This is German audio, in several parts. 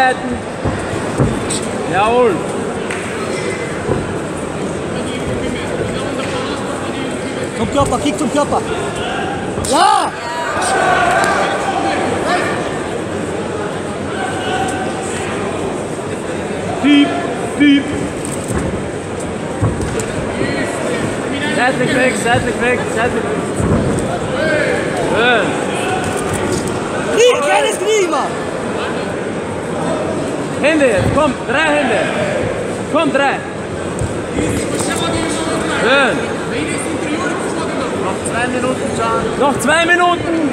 Vorbereiten. Jawohl. Zum Körper, Kick zum Körper. Ja! Piep, piep. Seitlich weg, seitlich weg, seitlich weg. Schön. Knie, kleines Knie, Mann! Hände jetzt, komm, drei Hände. Komm, drei. Schön. Noch zwei Minuten, Can. Noch zwei Minuten.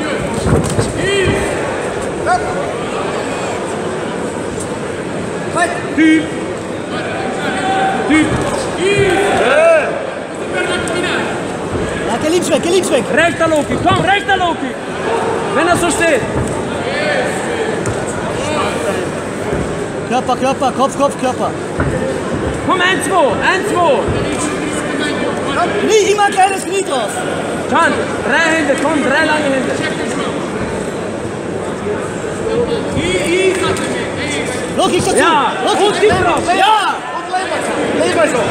Typ. Typ. Ja, geh links weg, geh links weg. Rechter Loki, komm, rechter Loki. Wenn er so steht. Körper, Körper, Kopf, Kopf, Körper. Komm, ein, zwei, ein, zwei. Knie, immer ein kleines Knie drauf. Can, drei Hände, komm, drei lange Hände. Los, Kick dazu. Ja, Los, und. Kick drauf. Ja! Und Leber, Leber so.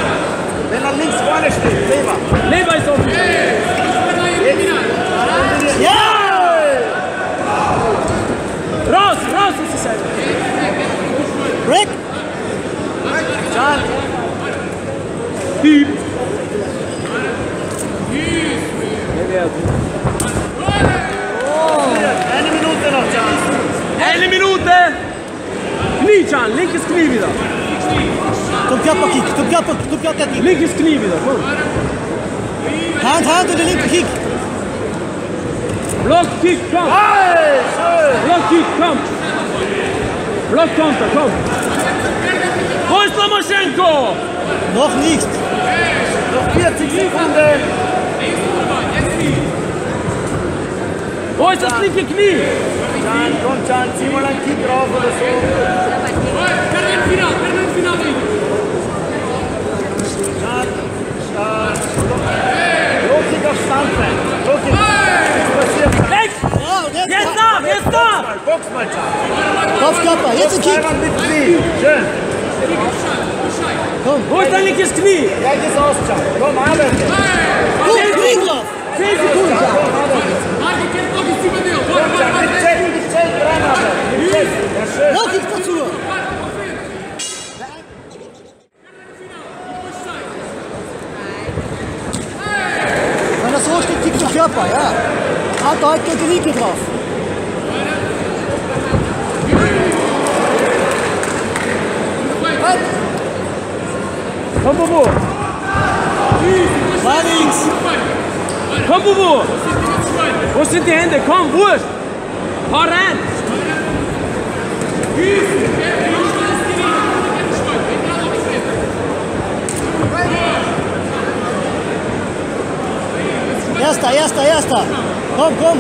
Wenn er links vorne steht, Leber. Leber ist offen. Ietsje aan, knie weer. Tot kappa kiek, tot kappa, tot knie weer, kom. Hand, hand door de linker kiek. Blok kick, kom. Blok kick, kom. Blok counter, kom. Gooi Lomachenko. Nog niet. Nog 40 seconden. is dat linker knie. Can, komm, Can, zieh mal einen Kick rauf oder so. Can, äh, Losig auf Stand sein. Losig. Nichts passiert. Weg! Ja, und jetzt, Jetzt da, jetzt da! Box mal. Kopf, Körper, jetzt ein Kick. Mit Knie. Schön. Komm, Wo ist dein linkes Knie? Aus, Can. Komm, arbeite. Hand heute und die drauf. Komm, Bubu. war links. Komm, Bubu. Wo sind die Hände? Komm, wurscht. Hau rein. Erster, erster, erster. Kom, kom.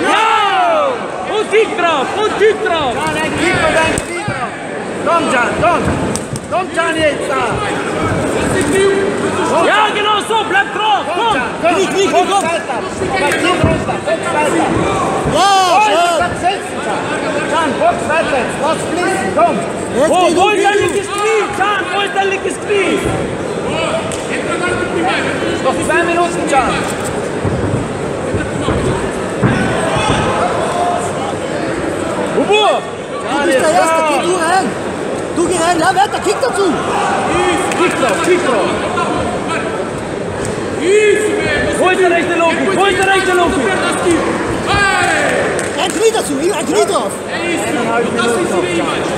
Ja! Goed diep drauf! goed diep drauf! Ja, nee, dieper dan dieper. Kom Jan, kom. Kom Jan jetzt da. Ja, genau so, bleib drauf, komm. komm. Nicht, nicht, komm. Komm, Ja, schön. Jan, Box weiter, lass fließen, Kom, Jetzt oh, geht die drauf, Kick drauf. Wo ist der rechte Loki? Wo ist der rechte Loki? Ein Knie dazu, ein Knie drauf. Eineinhalb Minuten noch, Can.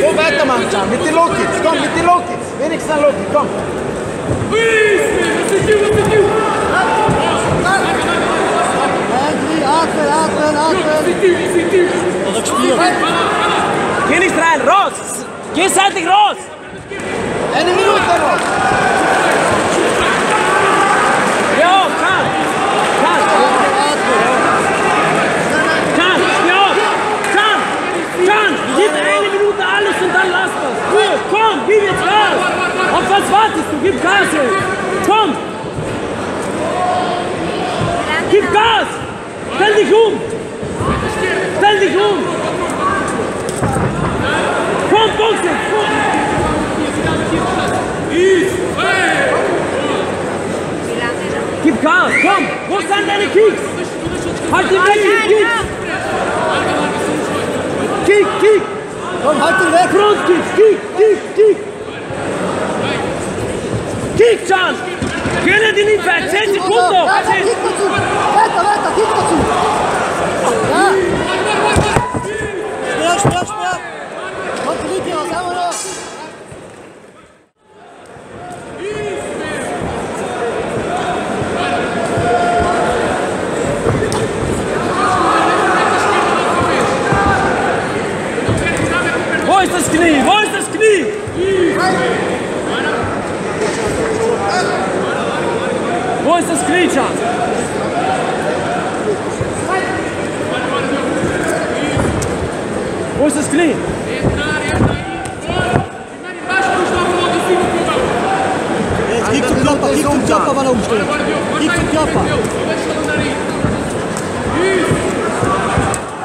So weitermachen. Mit den Lokits. Komm, mit den Lokits. Wenigstens ein Lokit, komm. Geh nicht rein, raus. Geh seitlich raus. Eine Minute noch. Gib Gas! Komm! Gib Gas! Stell dich um! Stell dich um! Komm, box! Gib Gas! Komm! Wo sind deine Kicks? Halt die weg! Kick, kick! Kick, kick! Komm, halt ihn weg! Front kick, kick, kick, kick! Liefchan! Gönne die Liefchan! 10 Sekunden! Ouça os clean. Gib zum Körper, gib zum Körper, weil er umstellt. Gib zum Körper.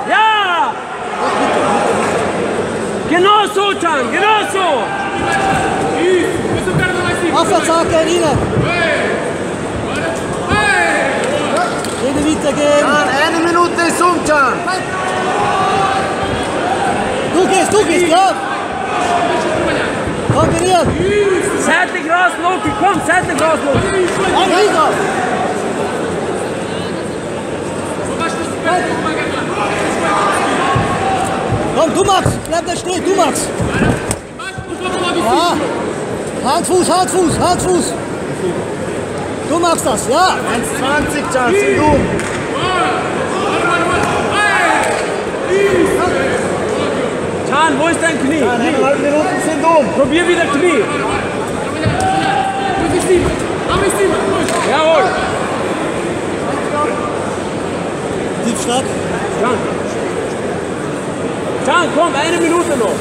Ja! Genau so, Tan, genau so! Afwärtshaken, innen! Jede weitergehen! Eine Minute ist um, Du gehst, du ja? Kombinieren. Seitlich raus, Loki, komm, seitlich raus, Loki! Ein Rieder. Komm, du Max. Bleib da stehen, du Max. Ja. Hand, Fuß, Hand, Fuß, Hand, Fuß. Du machst das, ja? 1,20, Can, sind Can, wo ist dein Knie? Knie. Eineinhalb Minuten sind um. Probier wieder Knie. Jawohl. Stark. Can. Can, komm, eine Minute noch.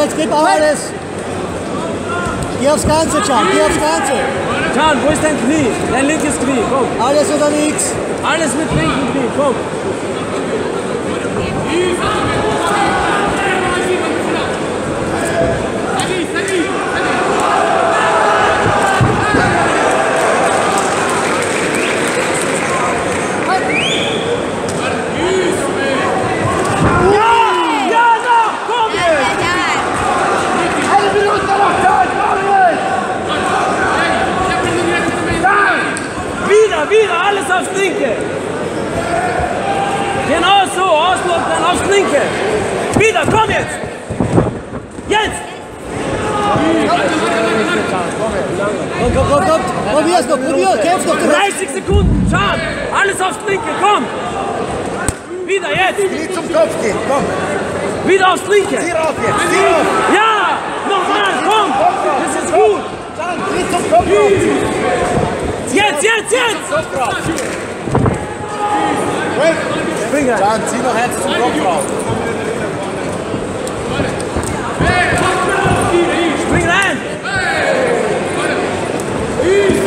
Komm, jetzt gib auch alles. Geh aufs Ganze, Can, geh aufs Ganze. Can, wo ist dein Knie? Dein linkes Knie, komm. Alles oder nichts. Alles mit linkem Knie, komm. Ja! Ja, noch! Komm jetzt! Eine Minute noch, Can, komm jetzt. Wieder, wieder, alles aufs Linke. Genau so, auslocken, dann aufs Linke. Wieder, komm jetzt. Jetzt. Komm, komm, komm, komm. Probier's noch, probier, kämpf noch. du hast- 30 Sekunden, Schaden. Alles aufs Linke, komm. Wieder, jetzt. Knie zum Kopf gehen, komm. Wieder aufs Linke. Zieh rauf jetzt, zieh rauf. Ja, nochmal, komm. Das ist gut. Knie zum Kopf. Jetzt, jetzt, jetzt. Rauf. Can, zieh noch Herz zum Kopf rauf. 이